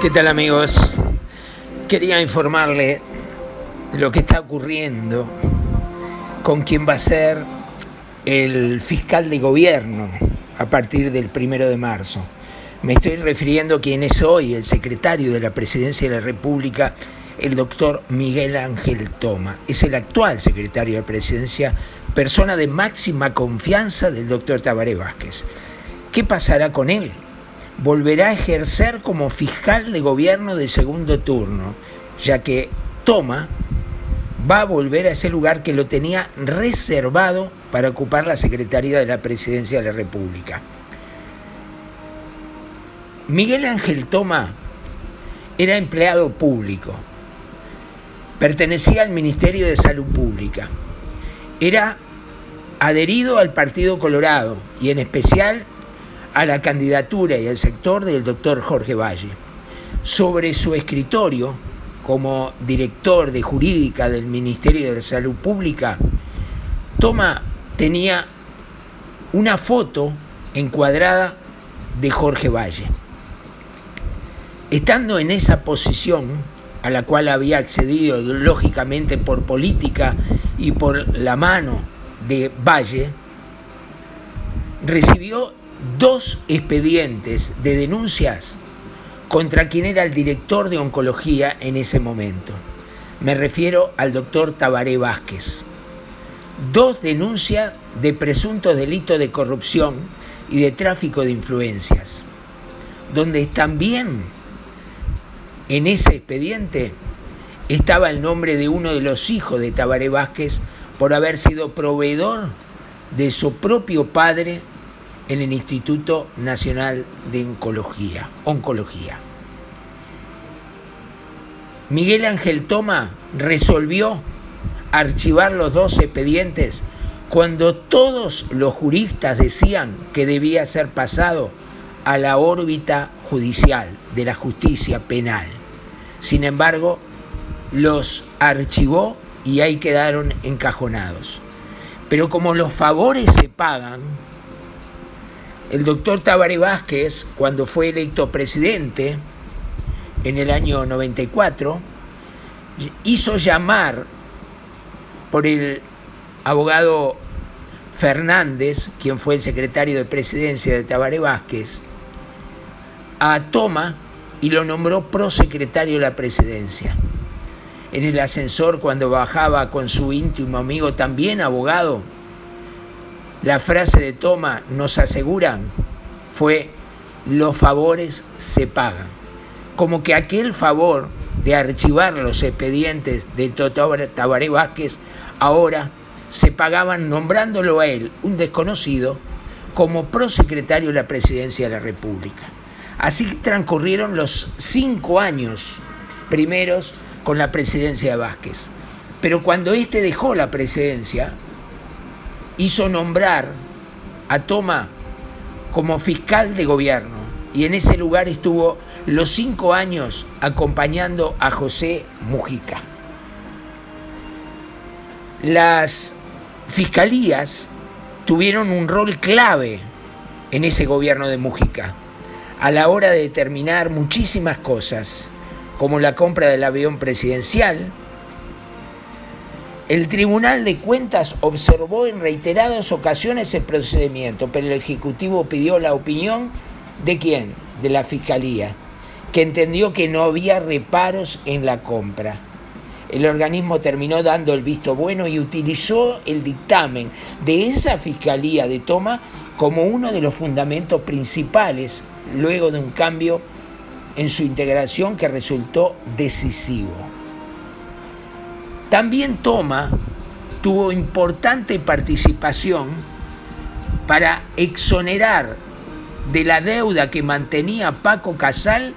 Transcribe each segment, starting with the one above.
¿Qué tal amigos? Quería informarle lo que está ocurriendo con quien va a ser el fiscal de gobierno a partir del primero de marzo. Me estoy refiriendo a quien es hoy el secretario de la Presidencia de la República, el doctor Miguel Ángel Toma. Es el actual secretario de Presidencia, persona de máxima confianza del doctor Tabaré Vázquez. ¿Qué pasará con él? volverá a ejercer como fiscal de gobierno de segundo turno, ya que Toma va a volver a ese lugar que lo tenía reservado para ocupar la Secretaría de la Presidencia de la República. Miguel Ángel Toma era empleado público, pertenecía al Ministerio de Salud Pública, era adherido al Partido Colorado y en especial a la candidatura y al sector del doctor Jorge Valle. Sobre su escritorio, como director de jurídica del Ministerio de Salud Pública, Toma tenía una foto encuadrada de Jorge Valle. Estando en esa posición, a la cual había accedido lógicamente por política y por la mano de Valle, recibió dos expedientes de denuncias contra quien era el director de oncología en ese momento. Me refiero al doctor Tabaré Vázquez. Dos denuncias de presuntos delitos de corrupción y de tráfico de influencias, donde también en ese expediente estaba el nombre de uno de los hijos de Tabaré Vázquez por haber sido proveedor de su propio padre en el Instituto Nacional de Oncología. Oncología. Miguel Ángel Toma resolvió archivar los dos expedientes cuando todos los juristas decían que debía ser pasado a la órbita judicial de la justicia penal. Sin embargo, los archivó y ahí quedaron encajonados. Pero como los favores se pagan, el doctor Tabaré Vázquez, cuando fue electo presidente en el año 94, hizo llamar por el abogado Fernández, quien fue el secretario de presidencia de Tabaré Vázquez, a Toma y lo nombró prosecretario de la presidencia. En el ascensor, cuando bajaba con su íntimo amigo, también abogado, la frase de Toma nos aseguran fue, los favores se pagan. Como que aquel favor de archivar los expedientes de Tabaré Vázquez ahora se pagaban nombrándolo a él, un desconocido, como prosecretario de la presidencia de la República. Así transcurrieron los cinco años primeros con la presidencia de Vázquez. Pero cuando éste dejó la presidencia, hizo nombrar a Toma como fiscal de gobierno y en ese lugar estuvo los cinco años acompañando a José Mujica. Las fiscalías tuvieron un rol clave en ese gobierno de Mujica a la hora de determinar muchísimas cosas, como la compra del avión presidencial, el Tribunal de Cuentas observó en reiteradas ocasiones el procedimiento, pero el Ejecutivo pidió la opinión de quién? De la Fiscalía, que entendió que no había reparos en la compra. El organismo terminó dando el visto bueno y utilizó el dictamen de esa Fiscalía de Toma como uno de los fundamentos principales luego de un cambio en su integración que resultó decisivo. También Toma tuvo importante participación para exonerar de la deuda que mantenía Paco Casal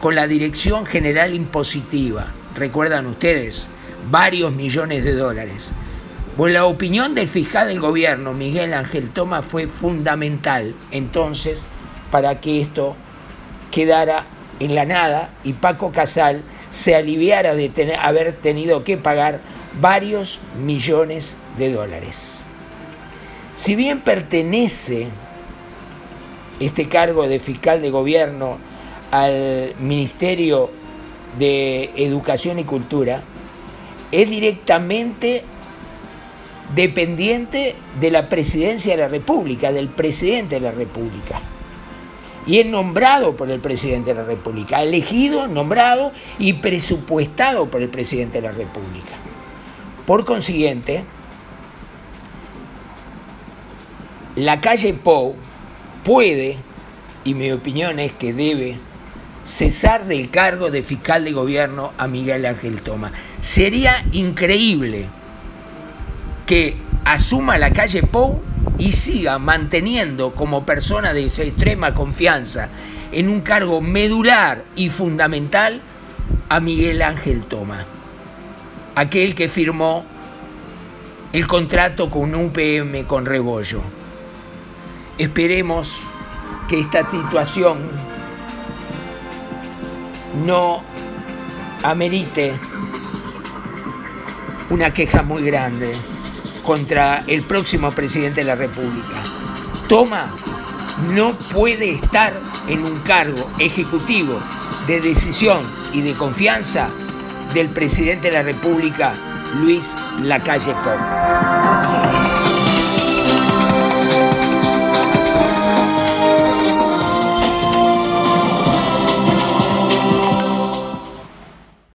con la Dirección General Impositiva. Recuerdan ustedes, varios millones de dólares. Pues la opinión del fiscal del gobierno, Miguel Ángel Toma, fue fundamental entonces para que esto quedara en la nada y Paco Casal se aliviara de tener, haber tenido que pagar varios millones de dólares. Si bien pertenece este cargo de fiscal de gobierno al Ministerio de Educación y Cultura, es directamente dependiente de la presidencia de la República, del presidente de la República. Y es nombrado por el presidente de la República, elegido, nombrado y presupuestado por el presidente de la República. Por consiguiente, la calle Pou puede, y mi opinión es que debe, cesar del cargo de fiscal de gobierno a Miguel Ángel Toma. Sería increíble que asuma la calle Pou y siga manteniendo como persona de extrema confianza en un cargo medular y fundamental a Miguel Ángel Toma, aquel que firmó el contrato con UPM con Rebollo. Esperemos que esta situación no amerite una queja muy grande contra el próximo presidente de la República. Toma no puede estar en un cargo ejecutivo de decisión y de confianza del presidente de la República, Luis Lacalle Pou.